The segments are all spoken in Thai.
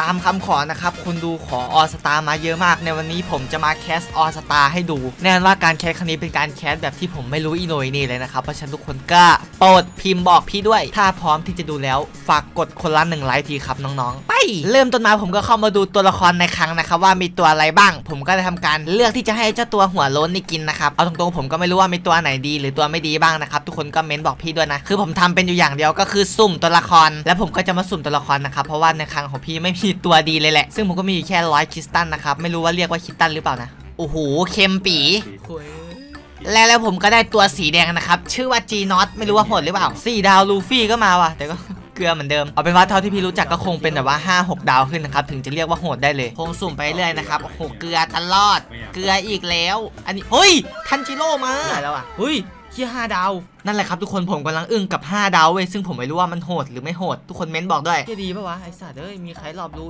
ตามคำขอนะครับคนดูขอ All Star มาเยอะมาก ในวันนี้ผมจะมา cast All Star ให้ดู แน่นว่าการ cast ครั้งนี้เป็นการ cast แบบที่ผมไม่รู้อีโหน่อีเหน่เลยนะครับ เพราะฉะนั้นทุกคนก็โปรดพิมพ์บอกพี่ด้วย ถ้าพร้อมที่จะดูแล้ว ฝากกดคนละหนึ่งไลค์ทีครับน้องๆ ไปเริ่มต้นมาผมก็เข้ามาดูตัวละครในคลังนะครับว่ามีตัวอะไรบ้าง ผมก็ได้ทำการเลือกที่จะให้เจ้าตัวหัวโล้นนี่กินนะครับเอาตรงๆผมก็ไม่รู้ว่ามีตัวไหนดี หรือตัวไม่ดีบ้างนะครับทุกคนก็เม้นบอกพี่ด้วยนะคือผมทำเป็นอยู่อย่างเดียวก็คือสุ่มตัวละคร และผมก็จะมาสุ่มตัวละครนะครับเพราะว่าในคลังของพี่ไม่มีตัวดีเลยแหละ ซึ่งผมก็มีอยู่แค่ร้อยคริสตัลนะครับ ไม่รู้ว่าเรียกว่าคริสตัลหรือเปล่านะ โอ้โห เค็มปีแล้วแล้วผมก็ได้ตัวสีแดงนะครับ ชื่อว่า G n o t ไม่รู้ว่าโหดหรือเปล่าสี่ดาวลูฟี่ก็มาว่ะ แต่ก็เกลือเหมือนเดิม เอาเป็นว่าเท่าที่พี่รู้จักก็คงเป็นแบบว่า 5 6 ดาวขึ้นนะครับ ถึงจะเรียกว่าโหดได้เลย คงสุ่มไปเรื่อยนะครับ โอ้โห เกลือตลอด เกลืออีกแล้ว อันนี้ เฮ้ย ทันจิโร่มาแล้วอะเฮ้ยเฮียห้าดาว นั่นแหละครับทุกคนผมกำลังอึ้งกับ 5 ดาวเว้ยซึ่งผมไม่รู้ว่ามันโหดหรือไม่โหด ทุกคนเม้นบอกด้วยเฮียดีปะวะไอสัตว์เอ้ยมีใครรอบรู้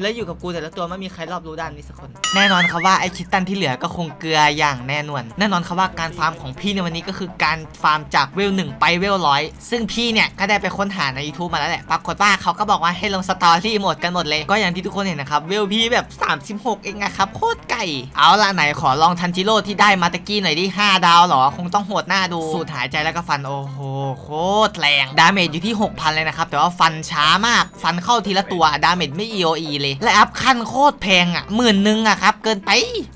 แล้วอยู่กับกูแต่ละตัวไม่มีใครรอบรู้ด้านนี้สักคน แน่นอนครับว่าไอคริสตัลที่เหลือก็คงเกลืออย่างแน่นอน แน่นอนครับว่าการฟาร์มของพี่ในวันนี้ก็คือการฟาร์มจากเวลหนึ่งไปเวลร้อยซึ่งพี่เนี่ยก็ได้ไปค้นหาใน YouTube มาแล้วแหละปรากฏว่าเขาก็บอกว่าให้ลง story โหมดกันหมดเลยก็อย่างที่ทุกคนเห็นนะครับเวลพี่แบบ 36 เองอะครับโคตรไก่เอาละไหนขอลองทันจิโร่ที่ได้มาตะกี้หน่อยดิ5ดาวเหรอคงต้องโหดหน้าดูสูดหายใจแล้วก็ฟันโอ้โหโคตรแรง damage อยู่ที่ 6,000 เลยนะครับ แต่ว่าฟันช้ามาก ฟันเข้าทีละตัว damage ไม่ AOE เลย และ up ขั้นโคตรแพงอะหมื่นหนึ่งอะครับ เกินไป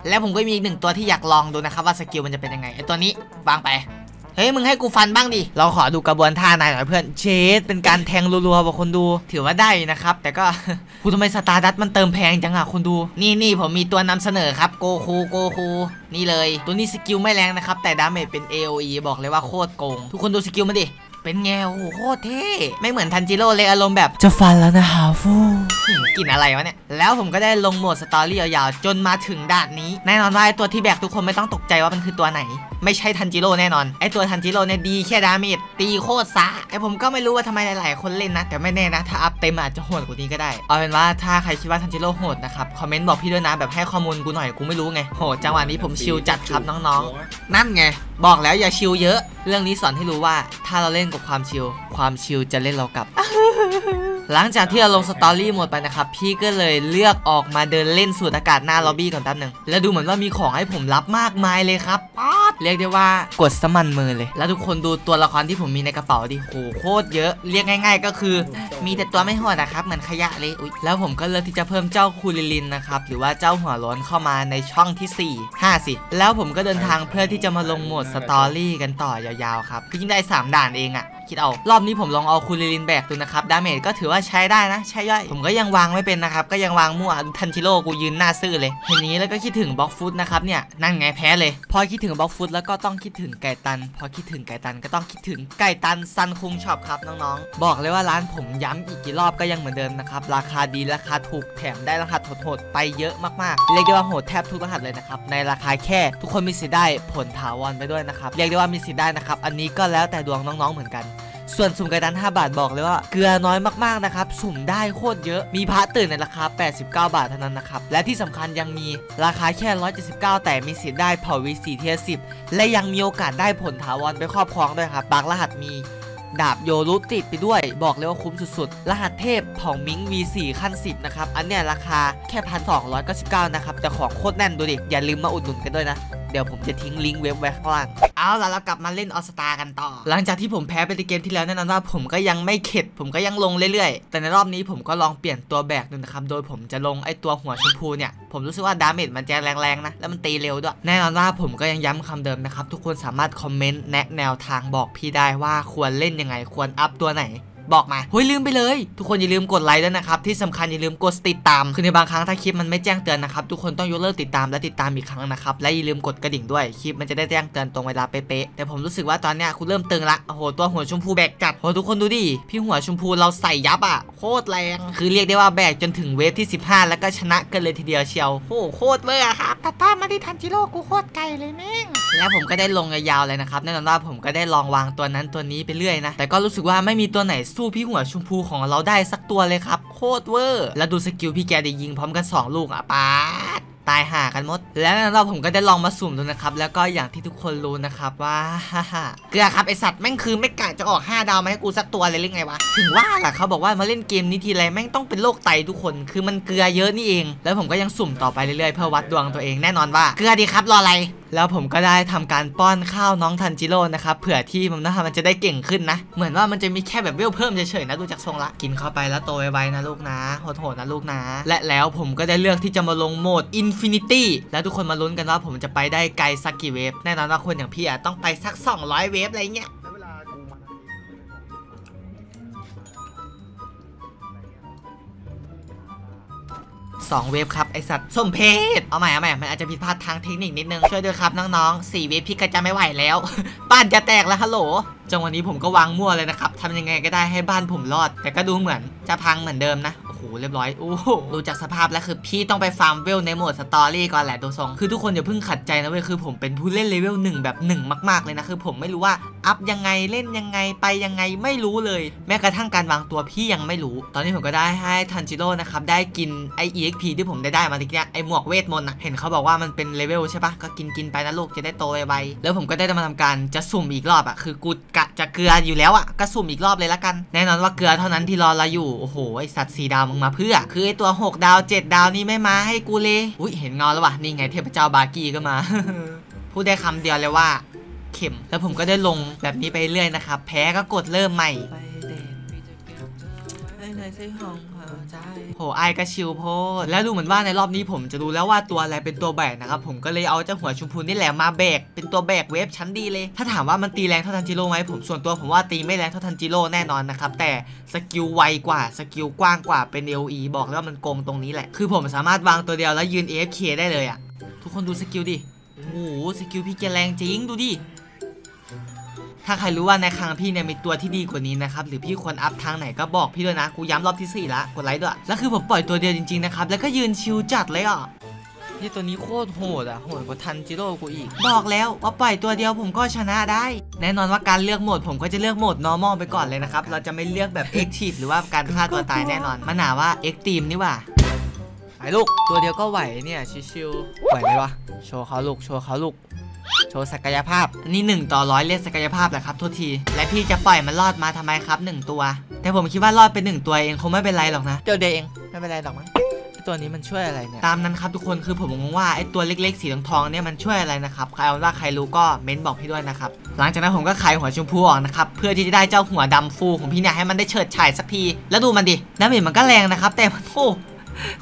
แล้วผมก็มีอีกหนึ่งตัวที่อยากลองดูนะครับว่า skill มันจะเป็นยังไงไอตัวนี้วางไป เฮ้ยมึงให้กูฟันบ้างดิ เราขอดูกระบวนท่านายหน่อยเพื่อน เชดเป็นการแทงรัวๆบอกคนดู ถือว่าได้นะครับ แต่ก็กูทำไม stardust มันเติมแพงจังอะคนดู นี่นี่ผมมีตัวนำเสนอครับโกคูโกคูนี่เลย ตัวนี้ skill ไม่แรงนะครับ แต่ damage เป็น AOE บอกเลยว่าโคตรโกง ทุกคนดู skill มันดิเป็นไงโอ้โหโคตรเท่ไม่เหมือนทันจิโร่เลยอารมณ์แบบ จะฟันแล้วนะฮาฟูกินอะไรวะเนี่ย แล้วผมก็ได้ลงโหมด story ยาวๆ จนมาถึงด่านนี้ แน่นอนว่าไอตัวที่แบกทุกคนไม่ต้องตกใจว่ามันคือตัวไหน ไม่ใช่ทันจิโร่แน่นอน ไอตัวทันจิโร่เนี่ยดีแค่ damage ตีโคตรช้าแต่ผมก็ไม่รู้ว่าทำไมหลาย ๆ คนเล่นนะ แต่ไม่แน่นะ ถ้า up เต็มอาจจะโหดกว่านี้ก็ได้ เอาเป็นว่าถ้าใครคิดว่าทันจิโร่โหดนะครับ comment บอกพี่ด้วยนะ แบบให้ข้อมูลกูหน่อยกูไม่รู้ไงโหจังหวะนี้ผม chill จัดครับน้อง ๆ นั่นไง บอกแล้วอย่า chill เยอะ เรื่องนี้สอนให้รู้ว่าถ้าเราเล่นกับความ chillความ chill จะเล่นเรากลับหลังจากที่เราลง story หมดไปนะครับ พี่ก็เลยเลือกออกมาเดินเล่นสูดอากาศหน้าล็อบบี้ก่อนแป๊บหนึงแล้วดูเหมือนว่ามีของให้ผมรับมากมายเลยครับป๊าด เรียกได้ว่ากดซะมันมือเลย แล้วทุกคนดูตัวละครที่ผมมีในกระเป๋าดิโหโคตรเยอะเรียกง่าย ๆ ก็คือ มีแต่ตัวไม่โหดนะครับเหมือนขยะเลยอุ๊ยแล้วผมก็เลือกที่จะเพิ่มเจ้าคูลิลินนะครับหรือว่าเจ้าหัวโล้นเข้ามาในช่องที่4 5สิแล้วผมก็เดินทางเพื่อที่จะมาลงโหมด story กันต่อยาวๆครับเพิ่งได้ 3 ด่านเองอะ คิดเอา รอบนี้ผมลองเอาคูลิลินแบกดูนะครับ damage ก็ถือว่าใช้ได้นะ ใช้ย่อย ผมก็ยังวางไม่เป็นนะครับ ก็ยังวางมั่วทันจิโร่กูยืนหน้าซื่อเลย เห็นนี้แล้วก็คิดถึง Blox Fruit นะครับเนี่ย นั่นไงแพ้เลย พอคิดถึง Blox Fruit แล้วก็ต้องคิดถึงไก่ตัน พอคิดถึงไก่ตันก็ต้องคิดถึงไก่ตันซันคุงช็อปครับน้องๆ บอกเลยว่าร้านผมย้ำอีกกี่รอบก็ยังเหมือนเดิมนะครับราคาดีราคาถูกแถมได้รหัสโหดๆไปเยอะมากๆเรียกได้ว่าโหดแทบทุกรหัสเลยนะครับในราคาแค่ทุกคนมีสิทธิ์ได้ผลถาวรไปด้วยนะครับเรียกได้ว่ามีสิทธิ์ได้นะครับอันนี้ก็แล้วแต่ดวงน้องๆเหมือนกัน ส่วนสุ่มไก่ตัน5บาทบอกเลยว่าเกลือน้อยมากๆนะครับ สุ่มได้โคตรเยอะ มีพระตื่นในราคา 89 บาทเท่านั้นนะครับ และที่สำคัญยังมีราคาแค่ 179 แต่มีสิทธิ์ได้เผ่าวีสีเทียสิบและยังมีโอกาสได้ผลถาวรไปครอบครองด้วยครับบางรหัสมีดาบโยรุติดไปด้วย บอกเลยว่าคุ้มสุดๆ รหัสเทพเผ่า Mink V4 ขั้น 10 นะครับ อันเนี้ยราคาแค่ 1,299 นะครับ แต่ของโคตรแน่นดูดิ อย่าลืมมาอุดหนุนกันด้วยนะ เดี๋ยวผมจะทิ้งลิงก์เว็บไว้ข้างล่าง เอาล่ะเรากลับมาเล่น All Star กันต่อ หลังจากที่ผมแพ้ไปในเกมที่แล้วแน่นอนว่าผมก็ยังไม่เข็ด ผมก็ยังลงเรื่อยๆ แต่ในรอบนี้ผมก็ลองเปลี่ยนตัวแบกดูนะครับ โดยผมจะลงไอตัวหัวชมพูเนี่ย ผมรู้สึกว่า damage มันจะแรงๆนะ แล้วมันตีเร็วด้วย แน่นอนว่าผมก็ยังย้ำคำเดิมนะครับ ทุกคนสามารถ commentแนะแนวทางบอกพี่ได้ว่าควรเล่นยังไง ควรอัพตัวไหน บอกมาเฮ้ยลืมไปเลย ทุกคนอย่าลืมกดไลค์ด้วยนะครับที่สำคัญอย่าลืมกดติดตามคือในบางครั้งถ้าคลิปมันไม่แจ้งเตือนนะครับทุกคนต้องยกเลิกติดตามและติดตามอีกครั้งนะครับและอย่าลืมกดกระดิ่งด้วยคลิปมันจะได้แจ้งเตือนตรงเวลาเป๊ะๆแต่ผมรู้สึกว่าตอนเนี้ยคุณเริ่มตึงละโอ้โหตัวหัวชมพูแบกจัดโอ้ทุกคนดูดิพี่หัวชมพูเราใส่ยับอะโคตรแรงคือเรียกได้ว่าแบกจนถึงเวฟที่ 15 แล้วก็ชนะกันเลยทีเดียวเชียวโอ้โหโคตรเลยอะครับแต่ถ้ามาที่ทันจิโร่กูโคตรไกลเลยแม่งแล้วผมก็ได้ลงยาวๆเลยนะครับแน่นอนว่าผมก็ได้ลองวางตัวนั้นตัวนี้ไปเรื่อยนะแต่ก็รู้สึกว่าไม่มีตัวไหนสู้พี่หัวชมพูของเราได้สักตัวเลยครับ โคตรเวอร์ แล้วดู skill พี่แกได้ยิงพร้อมกัน 2 ลูกอะปาดตายห่ากันหมด แล้วเราผมก็ได้ลองมาสุ่มดูนะครับ แล้วก็อย่างที่ทุกคนรู้นะครับว่าเกลือครับไอสัตว์แม่งคือไม่กะจะออก 5 ดาวมาให้กูสักตัวเลยหรือไงวะ ถึงว่าล่ะเขาบอกว่ามาเล่นเกมนี้ทีไรแม่งต้องเป็นโรคไตทุกคน คือมันเกลือเยอะนี่เอง แล้วผมก็ยังสุ่มต่อไปเรื่อยๆเพื่อวัดดวงตัวเองแน่นอนว่าเกลือดีครับรออะไร แล้วผมก็ได้ทำการป้อนข้าวน้องทันจิโร่นะครับเผื่อที่มันนะมันจะได้เก่งขึ้นนะ เหมือนว่ามันจะมีแค่แบบเวลเพิ่มเฉยๆนะดูจากทรงละกินเข้าไปแล้วโตไวๆนะลูกนะโหดๆนะลูกนะ และแล้วผมก็ได้เลือกที่จะมาลงโหมด infinity แล้วทุกคนมาลุ้นกันว่าผมจะไปได้ไกลสักกี่ wave แน่นอนว่าคนอย่างพี่อะต้องไปสัก 200 wave อะไรเงี้ย 2 wave ครับไอสัตว์สมเพชเอาใหม่เอาใหม่มันอาจจะผิดพลาดทางเทคนิคนิดนึงช่วยด้วยครับน้องๆ4 wave พี่ก็จะไม่ไหวแล้ว บ้านจะแตกแล้วฮัลโหลจังวันนี้ผมก็วางมั่วเลยนะครับทำยังไงก็ได้ให้บ้านผมรอด แต่ก็ดูเหมือนจะพังเหมือนเดิมนะโอ้เรียบร้อยโอ้ดูจากสภาพแล้วคือพี่ต้องไปฟาร์มเวลในโหมด story ก่อนแหละตัวซองคือทุกคนอย่าเพิ่งขัดใจนะเว้ยคือผมเป็นผู้เล่นเลเวลหนึ่งแบบหนึ่งมาก ๆเลยนะคือผมไม่รู้ว่า up ยังไงเล่นยังไงไปยังไงไม่รู้เลย แม้กระทั่งการวางตัวพี่ยังไม่รู้ ตอนนี้ผมก็ได้ให้ทันจิโร่นะครับได้กินไอ EXP ที่ผมได้ได้มาตะกี้ไอหมวกเวทมนต์นะเห็นเขาบอกว่ามันเป็นเลเวลใช่ปะก็กินกินไปนะลูกจะได้โตไวๆแล้วผมก็ได้มาทำการจะสุ่มอีกรอบอะคือกูกะจะเกลืออยู่แล้วอะก็สุ่มอีกรอบเลยละกัน แน่นอนว่าเกลือเท่านั้นที่รอเราอยู่โอ้โหไอสัตว์สี่ดาวมึงมาเพื่อ คือไอตัว 6 ดาว 7 ดาวนี่ไม่มาให้กูเลยอุ้ยเห็นเงาแล้ววะนี่ไงเทพเจ้าบากีก็มาพูดได้คำเดียวเลยว่า เค็ม แล้วผมก็ได้ลงแบบนี้ไปเรื่อยนะครับ แพ้ก็กดเริ่มใหม่โหไอก็ chill โพดแล้วดูเหมือนว่าในรอบนี้ผมจะดูแล้วว่าตัวอะไรเป็นตัวแบกนะครับ ผมก็เลยเอาเจ้าหัวชมพูนี่แหละมาแบก เป็นตัวแบก wave ชั้นดีเลย ถ้าถามว่ามันตีแรงเท่าทันจิโร่ไหมผมส่วนตัวผมว่าตีไม่แรงเท่าทันจิโร่แน่นอนนะครับ แต่ skill ไวกว่า skill กว้างกว่าเป็น AOE บอกเลยว่ามันโกงตรงนี้แหละ คือผมสามารถวางตัวเดียวแล้วยืน AFK ได้เลยอะทุกคนดู skill ดิโอ้โห skill พี่แกแรงจริงดูดิ ถ้าใครรู้ว่าในคลังพี่เนี่ยมีตัวที่ดีกว่านี้นะครับหรือพี่ควร up ทางไหนก็บอกพี่ด้วยนะกูย้ำรอบที่4ละกดไลค์ด้วยแล้วคือผมปล่อยตัวเดียวจริงๆนะครับแล้วก็ยืน chill จัดเลยอะนี่ตัวนี้โคตรโหดอะโหดกว่าทันจิโร่กูอีก บอกแล้วว่าปล่อยตัวเดียวผมก็ชนะได้ แน่นอนว่าการเลือกโหมดผมก็จะเลือกโหมด normal ไปก่อนเลยนะครับ เราจะไม่เลือกแบบ active หรือว่าการฆ่าตัวตายแน่นอนมันหนาว่า extreme นี่ว่าไปลูก ตัวเดียวก็ไหวเนี่ยชิวๆไหวไหมวะโชว์เขาลูกโชว์เขาลูก โชว์ศักยภาพ นี่ 1 ต่อร้อยเรียกศักยภาพแหละครับโทษที และพี่จะปล่อยมันรอดมาทำไมครับ 1 ตัว แต่ผมคิดว่ารอดเป็น1ตัวเองคงไม่เป็นไรหรอกนะเดี๋ยวเดยวเองไม่เป็นไรหรอกมั้งไอ้ตัวนี้มันช่วยอะไรเนี่ยตามนั้นครับทุกคนคือผมงงว่าไอ้ตัวเล็กๆสีทองๆเนี่ยมันช่วยอะไรนะครับใครเอาว่าใครรู้ก็เม้นบอกพี่ด้วยนะครับหลังจากนั้นผมก็ขายหัวชมพูออกนะครับเพื่อที่จะได้เจ้าหัวดำฟูของพี่เนี่ยให้มันได้เฉิดฉายสักทีแล้วดูมันดิน้ำเห็นมันก็แรงนะครับแต่มันโอ้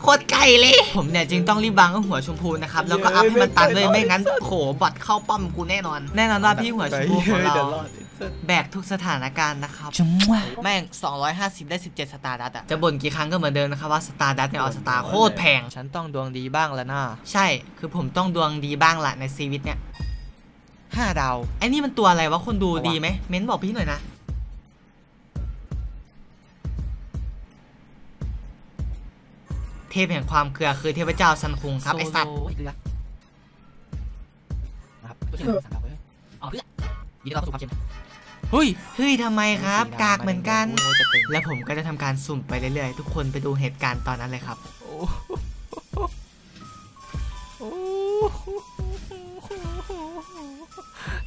โคตรไกลเลย ผมเนี่ยจึงต้องรีบวางหัวชมพูนะครับ แล้วก็ up ให้มันตันเลยไม่งั้นโหบอสเข้าป้อมกูแน่นอน แน่นอนว่าพี่หัวชมพูของเราแบกทุกสถานการณ์นะครับแม่ง 250 ได้ 17 stardust อะจะบ่นกี่ครั้งก็เหมือนเดิมนะครับว่า stardust เนี่ย All Star โคตรแพง ฉันต้องดวงดีบ้างแล้วนะใช่คือผมต้องดวงดีบ้างละในชีวิตเนี่ยห้าดาวไอ้นี่มันตัวอะไรวะคนดูดีไหมเม้นบอกพี่หน่อยนะ เทพแห่งความเกลือคือเทพเจ้าซันคุงครับไอสัตว์นะครับเอาเพื่อยินดีต้อนรับสู่ความเค็มเฮ้ยเฮ้ยทำไมครับ กากเหมือนกัน และผมก็จะทำการสุ่มไปเรื่อยๆ ทุกคนไปดูเหตุการณ์ตอนนั้นเลยครับ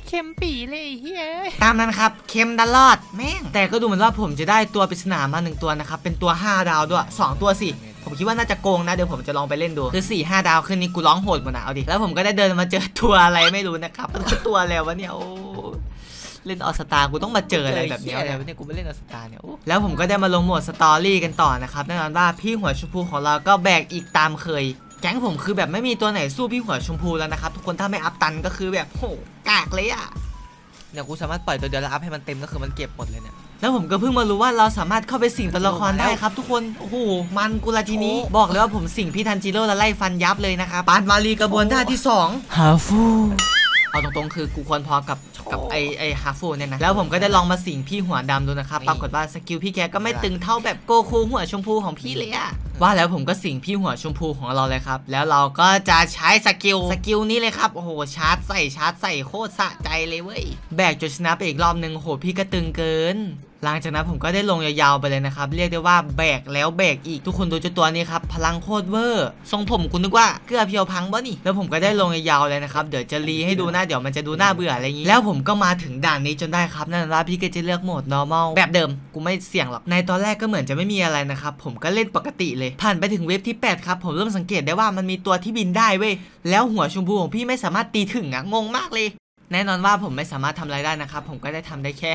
เค็มปีเลยไอ้เฮ้ยตามนั้นครับเค็มตลอดแม่งแต่ก็ดูเหมือนว่าผมจะได้ตัวปริศนามาหนึ่งตัวนะครับ เป็นตัว 5 ดาวด้วย 2 ตัวสิ ผมคิดว่าน่าจะโกงนะเดี๋ยวผมจะลองไปเล่นดูคือ4 5ดาวขึ้นนี้กูร้องโหดหมดนะเอาดิแล้วผมก็ได้เดินมาเจอตัวอะไรไม่รู้นะครับมันคือตัวอะไรวะเนี่ยโอ้เล่น All Star กูต้องมาเจออะไรแบบเนี้ยอะไรวะเนี่ยกูไม่เล่น All Star เนี่ยโอ้แล้วผมก็ได้มาลงโหมด story กันต่อนะครับแน่นอนว่าพี่หัวชมพูของเราก็แบกอีกตามเคย แก๊งผมคือแบบไม่มีตัวไหนสู้พี่หัวชมพูแล้วนะครับทุกคนถ้าไม่ up ตันก็คือแบบโหกากเลยอะเดี๋ยวกูสามารถปล่อยตัวเดียวแล้ว up ให้มันเต็มก็คือมันเก็บหมดเลยเนี่ย แล้วผมก็เพิ่งมารู้ว่าเราสามารถเข้าไปสิงตัวละครได้ครับ ทุกคนโอ้โหมันกูละทีนี้บอกเลยว่าผมสิงพี่ทันจิโร่แล้วไล่ฟันยับเลยนะครับปราณวารีกระบวนท่าที่2ฮาฟูเอาตรงๆ คือกูควรพอกับกับไอไอฮาฟูเนี่ยนะ แล้วผมก็ได้ลองมาสิงพี่หัวดำดูนะครับปรากฏว่า skill พี่แกก็ไม่ตึงเท่าแบบโกคูหัวชมพูของพี่เลยอะว่าแล้วผมก็สิงพี่หัวชมพูของเราเลยครับ แล้วเราก็จะใช้ skill skill นี้เลยครับ โอ้โห ชาร์จใส่ชาร์จใส่โคตรสะใจเลยเว้ย แบกจนชนะไปอีกรอบนึงโอ้โหพี่ก็ตึงเกิน หลังจากนั้นผมก็ได้ลงยาวๆไปเลยนะครับ เรียกได้ว่าแบกแล้วแบกอีกทุกคนดูเจ้าตัวนี้ครับพลังโคตรเวอร์ทรงผมคุณนึกว่าเกลือเพียวพังบ่นี่แล้วผมก็ได้ลงยาวๆเลยนะครับเดี๋ยวจะรีให้ดูนะเดี๋ยวมันจะดูน่าเบื่ออะไรอย่างนี้ แล้วผมก็มาถึงด่านนี้จนได้ครับนั่นแหละว่าพี่ก็จะเลือกโหมด normal แบบเดิมกูไม่เสี่ยงหรอกในตอนแรกก็เหมือนจะไม่มีอะไรนะครับผมก็เล่นปกติเลย ผ่านไปถึงเว็บที่ 8 ครับผมเริ่มสังเกตได้ว่ามันมีตัวที่บินได้เว้ยแล้วหัวชมพูของพี่ไม่สามารถตีถึงอะงงมากเลย แน่นอนว่าผมไม่สามารถทำอะไรได้นะครับ ผมก็ได้ทำได้แค่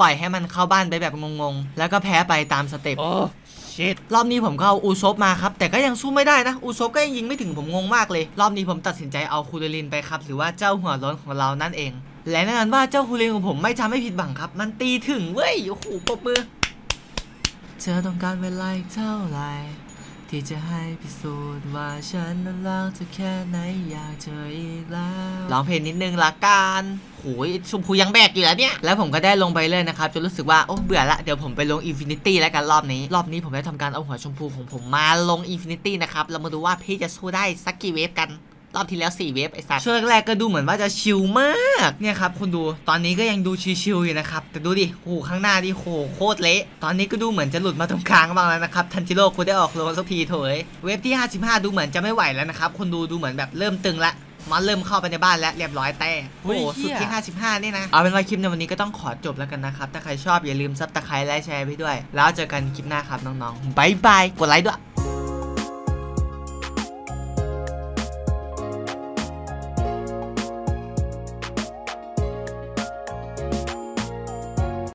ปล่อยให้มันเข้าบ้านไปแบบงงๆ แล้วก็แพ้ไปตามสเต็ป โอ้ชิตรอบนี้ผมก็เอาอูซบมาครับแต่ก็ยังสู้ไม่ได้นะอูซบก็ยังยิงไม่ถึงผมงงมากเลย รอบนี้ผมตัดสินใจเอาคูเดลินไปครับหรือว่าเจ้าหัวร้อนของเรานั่นเอง และแน่นอนว่าเจ้าคูเดลินของผมไม่ทำให้ผิดหวังครับ มันตีถึงเว้ยโอ้โหปรบมือเธอต้องการเวลาอีกเท่าไหร่ ที่จะให้พิสูจน์ว่าฉันนั้นรักเธอแค่ไหนอยากเจออีกแล้วร้องเพลงนิดนึงละกันโหยชมพูยังแบกอยู่แล้วเนี่ย แล้วผมก็ได้ลงไปเลยนะครับจนรู้สึกว่า โอ้เบื่อละ เดี๋ยวผมไปลง infinity แล้วกันรอบนี้ รอบนี้ผมได้ทำการเอาหัวชมพูของผมมาลง infinity นะครับ เรามาดูว่าพี่จะสู้ได้สักกี่ wave กัน รอบที่แล้ว 4 wave ไอ้สัสช่วงแรกๆก็ดูเหมือนว่าจะ chill มากเนี่ยครับคุณดูตอนนี้ก็ยังดู chill ๆอยู่นะครับแต่ดูดิโอ้โหข้างหน้าดิโหโคตรเละตอนนี้ก็ดูเหมือนจะหลุดมาตรงกลางบ้างแล้วนะครับทันจิโร่คุณได้ออกโลสักทีเถอะเวฟที่ 55 ดูเหมือนจะไม่ไหวแล้วนะครับคุณดูดูเหมือนแบบเริ่มตึงละมันเริ่มเข้าไปในบ้านแล้วเรียบร้อยแต่โอ้โหสุดที่ 55 นี่นะ เอาเป็นว่าคลิปในวันนี้ก็ต้องขอจบแล้วกันนะครับ ถ้าใครชอบอย่าลืมซับตะไคร้และแชร์ไปด้วย แล้วเจอกันคลิปหน้าครับน้องๆบายบายกดไลค์ด้วย